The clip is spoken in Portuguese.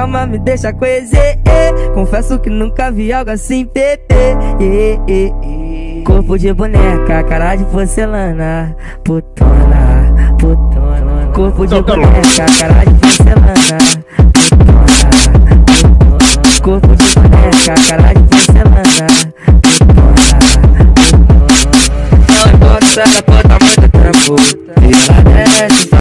calma, me deixa conhecer. Eh. Confesso que nunca vi algo assim, bebê. Eh, eh, Corpo de então, tá boneca, cara de porcelana, putona, putona. Corpo de boneca, cara de porcelana, putona, putona. Corpo de boneca, cara de porcelana, putona, putona. Não gosta da puta muito trampo.